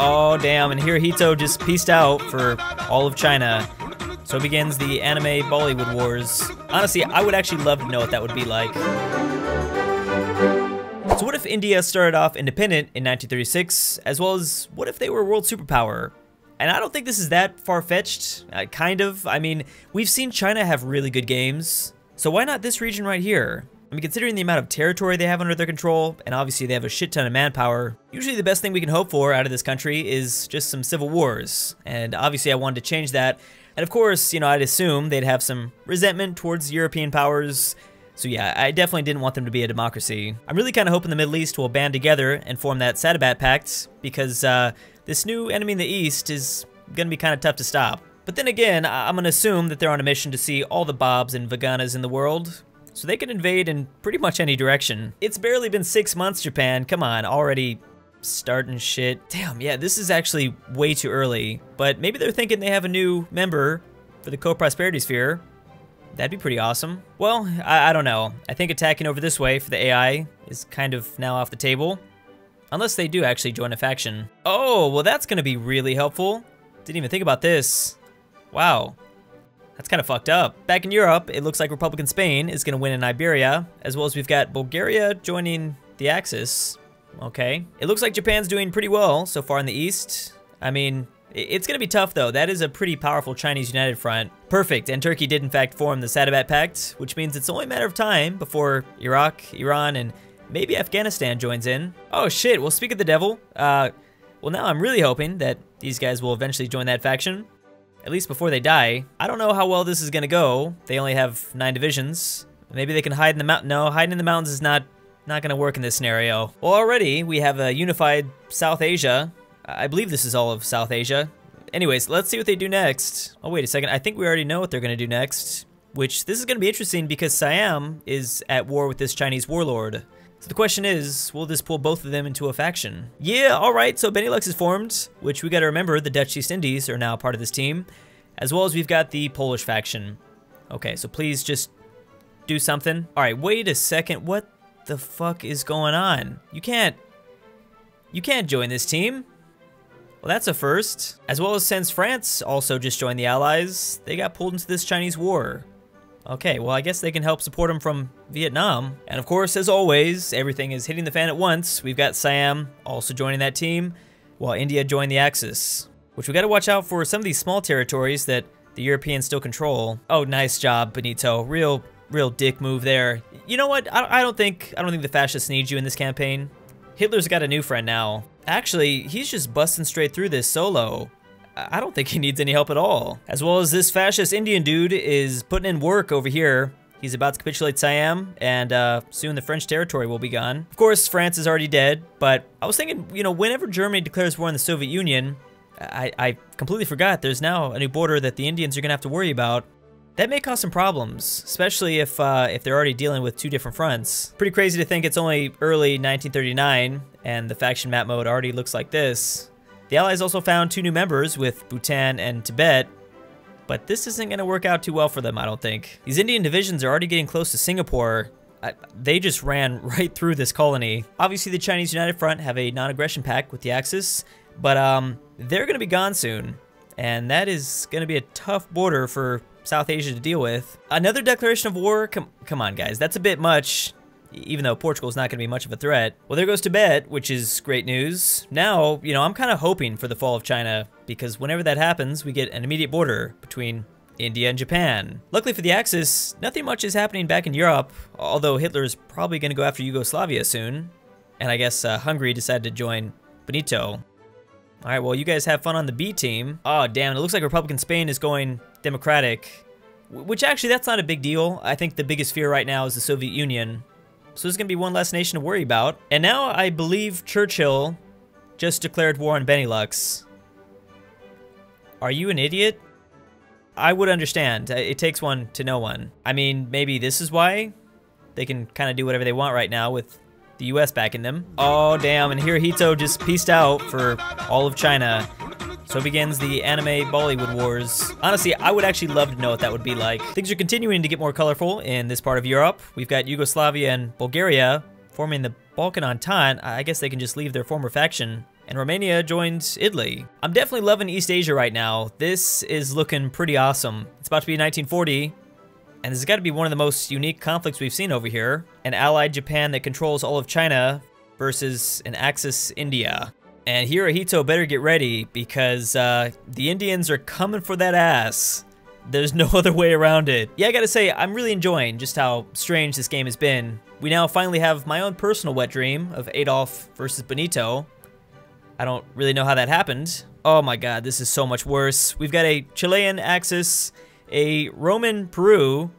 Oh, damn, and Hirohito just pieced out for all of China. So begins the anime Bollywood wars. Honestly, I would actually love to know what that would be like. So what if India started off independent in 1936, as well as what if they were a world superpower? And I don't think this is that far-fetched, uh, kind of. I mean, we've seen China have really good games, so why not this region right here? I mean, considering the amount of territory they have under their control, and obviously they have a shit ton of manpower, usually the best thing we can hope for out of this country is just some civil wars. And obviously I wanted to change that. And of course, you know, I'd assume they'd have some resentment towards European powers. So yeah, I definitely didn't want them to be a democracy. I'm really kind of hoping the Middle East will band together and form that Saadabad Pact, because uh, this new enemy in the East is gonna be kind of tough to stop. But then again, I'm gonna assume that they're on a mission to see all the Bobs and Veganas in the world, so they can invade in pretty much any direction. It's barely been six months, Japan. Come on, already starting shit. Damn, yeah, this is actually way too early. But maybe they're thinking they have a new member for the co-prosperity sphere. That'd be pretty awesome. Well, I, I, don't know. I think attacking over this way for the AI is kind of now off the table. Unless they do actually join a faction. Oh, well that's gonna be really helpful. Didn't even think about this. Wow, that's kind of fucked up. Back in Europe, it looks like Republican Spain is going to win in Iberia, as well as we've got Bulgaria joining the Axis. Okay. It looks like Japan's doing pretty well so far in the East. I mean, it's going to be tough, though. That is a pretty powerful Chinese United Front. Perfect, and Turkey did in fact form the Saadabad Pact, which means it's only a matter of time before Iraq, Iran, and maybe Afghanistan joins in. Oh shit, well speak of the devil, uh, well now I'm really hoping that these guys will eventually join that faction at least before they die. I don't know how well this is gonna go. They only have nine divisions. Maybe they can hide in the mountain. No, hiding in the mountains is not not gonna work in this scenario. Well, already we have a unified South Asia. I believe this is all of South Asia. Anyways, let's see what they do next. Oh, wait a second. I think we already know what they're gonna do next. Which, this is gonna be interesting because Siam is at war with this Chinese warlord. So the question is, will this pull both of them into a faction? Yeah, alright, so Benelux is formed, which we gotta remember the Dutch East Indies are now part of this team, as well as we've got the Polish faction. Okay, so please just do something. Alright, wait a second, what the fuck is going on? You can't, you can't join this team. Well, that's a first. As well as since France also just joined the Allies, they got pulled into this Chinese war. Okay, well I guess they can help support them from Vietnam. And of course, as always, everything is hitting the fan at once. We've got Siam also joining that team, while India joined the Axis. Which we gotta watch out for some of these small territories that the Europeans still control. Oh, nice job, Benito. Real, real dick move there. You know what? I, I don't think I don't think the fascists need you in this campaign. Hitler's got a new friend now. Actually, he's just busting straight through this solo. I don't think he needs any help at all. As well as this fascist Indian dude is putting in work over here. He's about to capitulate Siam, and uh, soon the French territory will be gone. Of course, France is already dead, but I was thinking, you know, whenever Germany declares war on the Soviet Union, I, I completely forgot there's now a new border that the Indians are gonna have to worry about. That may cause some problems, especially if uh, if they're already dealing with two different fronts. Pretty crazy to think it's only early 1939, and the faction map mode already looks like this. The Allies also found two new members with Bhutan and Tibet, but this isn't going to work out too well for them, I don't think. These Indian divisions are already getting close to Singapore. I, they just ran right through this colony. Obviously, the Chinese United Front have a non-aggression pact with the Axis, but um, they're going to be gone soon, and that is going to be a tough border for South Asia to deal with. Another declaration of war? Come, come on, guys. That's a bit much even though Portugal's not going to be much of a threat. Well, there goes Tibet, which is great news. Now, you know, I'm kind of hoping for the fall of China, because whenever that happens, we get an immediate border between India and Japan. Luckily for the Axis, nothing much is happening back in Europe, although Hitler is probably going to go after Yugoslavia soon. And I guess uh, Hungary decided to join Benito. Alright, well, you guys have fun on the B team. Oh, damn, it looks like Republican Spain is going Democratic. Which actually, that's not a big deal. I think the biggest fear right now is the Soviet Union. So there's going to be one less nation to worry about. And now I believe Churchill just declared war on Benelux. Are you an idiot? I would understand. It takes one to know one. I mean, maybe this is why they can kind of do whatever they want right now with the US backing them. Oh, damn, and Hirohito just pieced out for all of China. So begins the anime Bollywood wars. Honestly, I would actually love to know what that would be like. Things are continuing to get more colorful in this part of Europe. We've got Yugoslavia and Bulgaria forming the Balkan Entente. I guess they can just leave their former faction and Romania joined Italy. I'm definitely loving East Asia right now. This is looking pretty awesome. It's about to be 1940, and this has got to be one of the most unique conflicts we've seen over here. An allied Japan that controls all of China versus an Axis India. And Hirohito better get ready because uh, the Indians are coming for that ass. There's no other way around it. Yeah, I gotta say, I'm really enjoying just how strange this game has been. We now finally have my own personal wet dream of Adolf versus Benito. I don't really know how that happened. Oh my god, this is so much worse. We've got a Chilean Axis, a Roman Peru,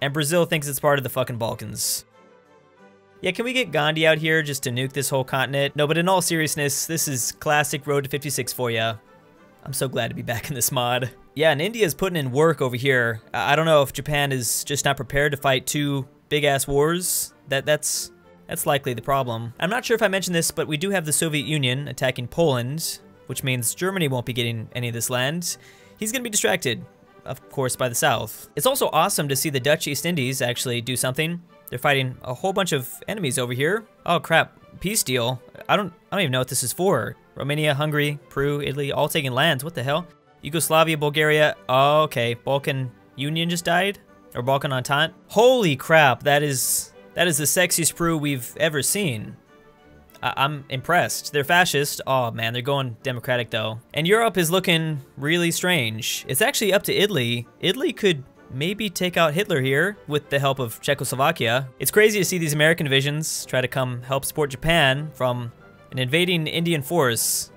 and Brazil thinks it's part of the fucking Balkans. Yeah, can we get Gandhi out here just to nuke this whole continent? No, but in all seriousness, this is classic Road to 56 for ya. I'm so glad to be back in this mod. Yeah, and India's putting in work over here. I don't know if Japan is just not prepared to fight two big-ass wars. That That's that's likely the problem. I'm not sure if I mentioned this, but we do have the Soviet Union attacking Poland, which means Germany won't be getting any of this land. He's gonna be distracted, of course, by the South. It's also awesome to see the Dutch East Indies actually do something. They're fighting a whole bunch of enemies over here. Oh crap, peace deal. I don't, I don't even know what this is for. Romania, Hungary, Peru, Italy, all taking lands. What the hell? Yugoslavia, Bulgaria. Oh, okay. Balkan Union just died? Or Balkan Entente? Holy crap, that is that is the sexiest Peru we've ever seen. I am impressed. They're fascist. Oh man, they're going democratic though. And Europe is looking really strange. It's actually up to Italy. Italy could maybe take out Hitler here with the help of Czechoslovakia. It's crazy to see these American divisions try to come help support Japan from an invading Indian force.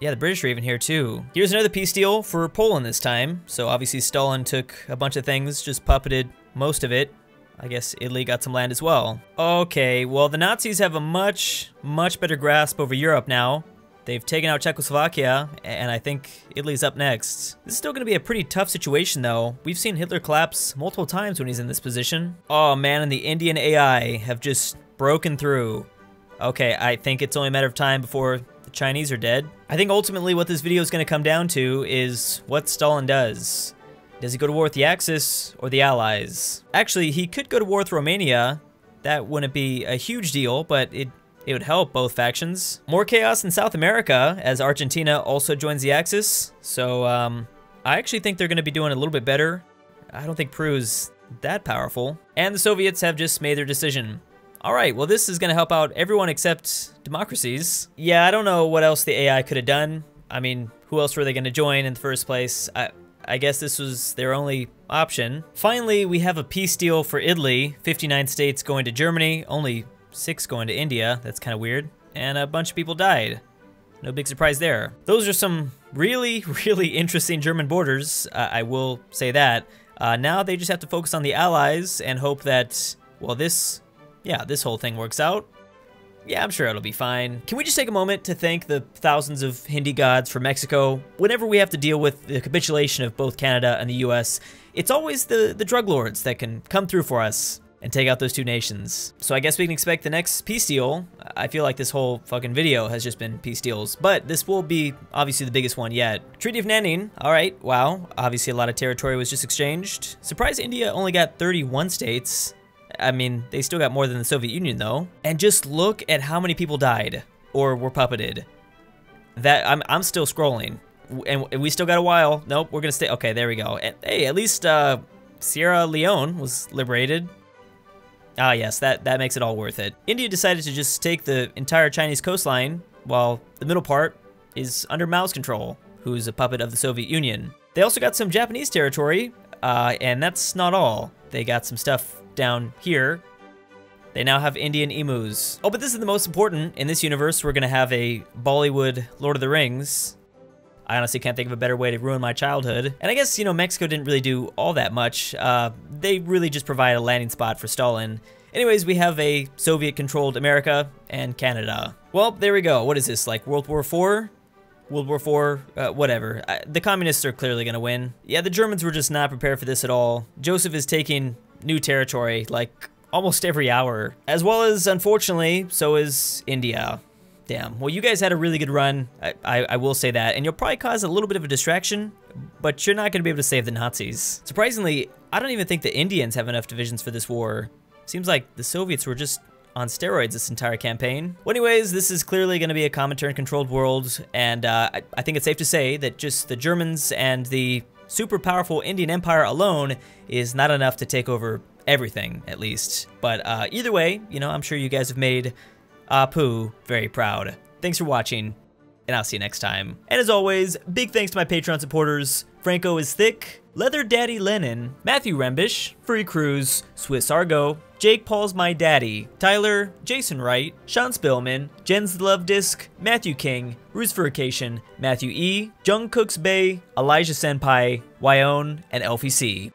Yeah, the British are even here too. Here's another peace deal for Poland this time. So obviously Stalin took a bunch of things, just puppeted most of it. I guess Italy got some land as well. Okay, well the Nazis have a much, much better grasp over Europe now. They've taken out Czechoslovakia, and I think Italy's up next. This is still going to be a pretty tough situation, though. We've seen Hitler collapse multiple times when he's in this position. Oh man, and the Indian AI have just broken through. Okay, I think it's only a matter of time before the Chinese are dead. I think ultimately what this video is going to come down to is what Stalin does. Does he go to war with the Axis or the Allies? Actually, he could go to war with Romania. That wouldn't be a huge deal, but it it would help both factions. More chaos in South America as Argentina also joins the Axis. So um, I actually think they're going to be doing a little bit better. I don't think Peru's that powerful. And the Soviets have just made their decision. All right, well, this is going to help out everyone except democracies. Yeah, I don't know what else the AI could have done. I mean, who else were they going to join in the first place? I, I guess this was their only option. Finally, we have a peace deal for Italy. 59 states going to Germany, only six going to India. That's kind of weird. And a bunch of people died. No big surprise there. Those are some really, really interesting German borders. Uh, I will say that. Uh, now they just have to focus on the allies and hope that, well, this, yeah, this whole thing works out. Yeah, I'm sure it'll be fine. Can we just take a moment to thank the thousands of Hindi gods from Mexico? Whenever we have to deal with the capitulation of both Canada and the US, it's always the, the drug lords that can come through for us and take out those two nations. So I guess we can expect the next peace deal. I feel like this whole fucking video has just been peace deals, but this will be obviously the biggest one yet. Treaty of Nanning, all right, wow. Obviously a lot of territory was just exchanged. Surprised India only got 31 states. I mean, they still got more than the Soviet Union though. And just look at how many people died or were puppeted. That I'm, I'm still scrolling and we still got a while. Nope, we're gonna stay. Okay, there we go. And hey, at least uh, Sierra Leone was liberated. Ah, yes, that, that makes it all worth it. India decided to just take the entire Chinese coastline, while the middle part is under Mao's control, who's a puppet of the Soviet Union. They also got some Japanese territory, uh, and that's not all. They got some stuff down here. They now have Indian emus. Oh, but this is the most important. In this universe, we're gonna have a Bollywood Lord of the Rings. I honestly can't think of a better way to ruin my childhood. And I guess, you know, Mexico didn't really do all that much. Uh, they really just provide a landing spot for Stalin. Anyways, we have a Soviet-controlled America and Canada. Well, there we go. What is this, like World War IV? World War IV, uh, whatever. Uh, the communists are clearly going to win. Yeah, the Germans were just not prepared for this at all. Joseph is taking new territory, like, almost every hour. As well as, unfortunately, so is India. Damn. Well, you guys had a really good run. I, I, I, will say that. And you'll probably cause a little bit of a distraction, but you're not going to be able to save the Nazis. Surprisingly, I don't even think the Indians have enough divisions for this war. Seems like the Soviets were just on steroids this entire campaign. Well, anyways, this is clearly going to be a Comintern-controlled world, and uh, I, I think it's safe to say that just the Germans and the super powerful Indian Empire alone is not enough to take over everything, at least. But uh, either way, you know, I'm sure you guys have made Apu very proud. Thanks for watching, and I'll see you next time. And as always, big thanks to my Patreon supporters, Franco is Thick, Leather Daddy Lenin, Matthew Rembish, Free Cruise, SwissAargau, Jake Paul's My Daddy, Tyler, Jason Wright, Shawn Spellman, Jen's Luvdisc, Matthew King, Ruserification, Matthew E, Jungkook's Bae, Elijah Senpai, Whion, and Elphie C.